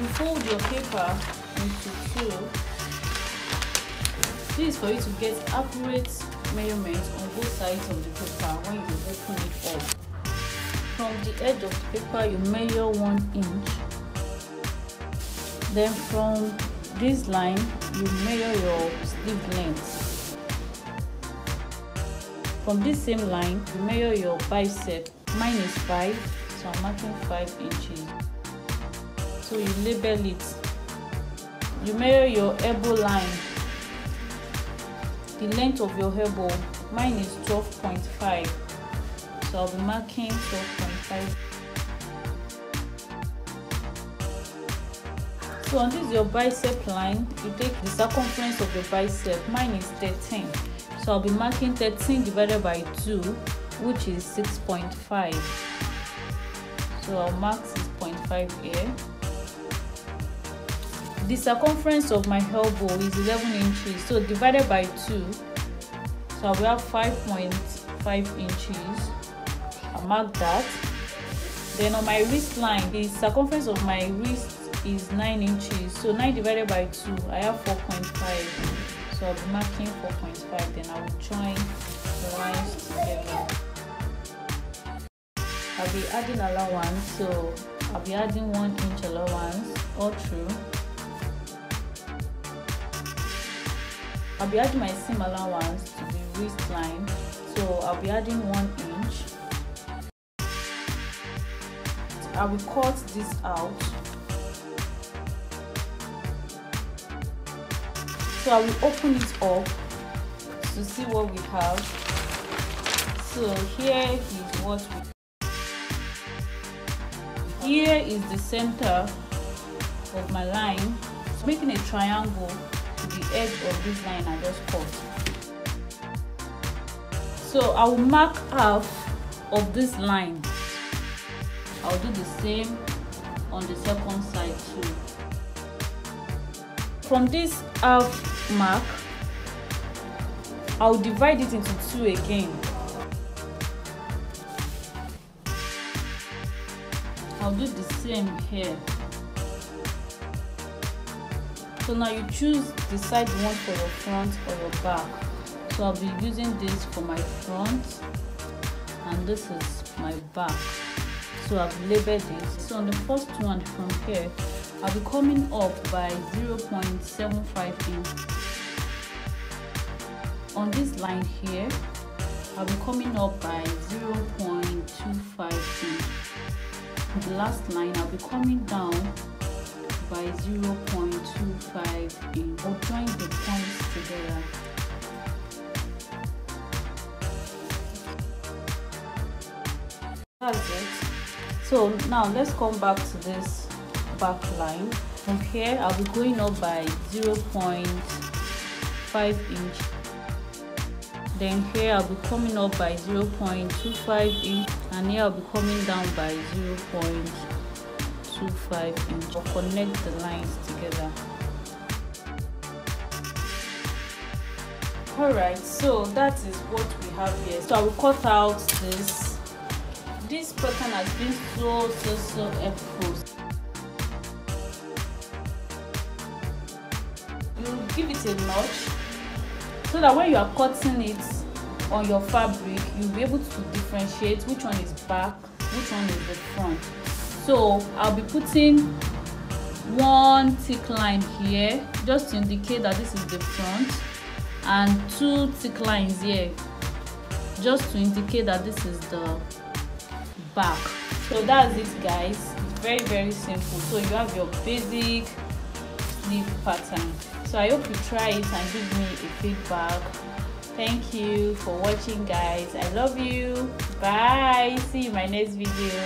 your paper into two. This is for you to get accurate measurements on both sides of the paper when you open it up. From the edge of the paper you measure one inch. Then from this line you measure your sleeve length. From this same line you measure your bicep. Mine is 5 so i'm marking 5 inches so you label it. You measure your elbow line. The length of your elbow. Mine is 12.5 so i'll be marking 12.5 so on this your bicep line you take the circumference of your bicep. Mine is 13 so i'll be marking 13 divided by 2 which is 6.5 so i'll mark 6.5 here the circumference of my elbow is 11 inches so divided by 2 so i have 5.5 inches. I mark that. Then on my wrist line the circumference of my wrist is 9 inches so 9 divided by 2 i have 4.5 so i'll be marking 4.5 then i will join the lines together. I'll be adding allowance so i'll be adding 1 inch allowance all through I'll be adding my seam allowance to the wrist line so I'll be adding one inch. I will cut this out. So I will open it up to see what we have. So here is what we here is the center of my line. Making a triangle the edge of this line I just cut. So I will mark half of this line. I'll do the same on the second side too. From this half mark, I'll divide it into two again. I'll do the same here. So now you choose the side you want for your front or your back. So i'll be using this for my front and this is my back. So i've labeled this so on the first one from here i'll be coming up by 0.75 inch on this line here i'll be coming up by 0.25 inch the last line i'll be coming down by 0.25 inch. I'll join the points together. That's it. So now let's come back to this back line. From here, I'll be going up by 0.5 inch. Then here I'll be coming up by 0.25 inch and here I'll be coming down by 0. 25 inch or connect the lines together. All right so that is what we have here. So i will cut out this. This pattern has been so so so helpful you give it a notch so that when you are cutting it on your fabric you'll be able to differentiate which one is back which one is the front so i'll be putting one thick line here just to indicate that this is the front and two thick lines here just to indicate that this is the back. So that's it guys. It's very very simple. So you have your basic sleeve pattern. So i hope you try it and give me a feedback thank you for watching guys. I love you. Bye. See you in my next video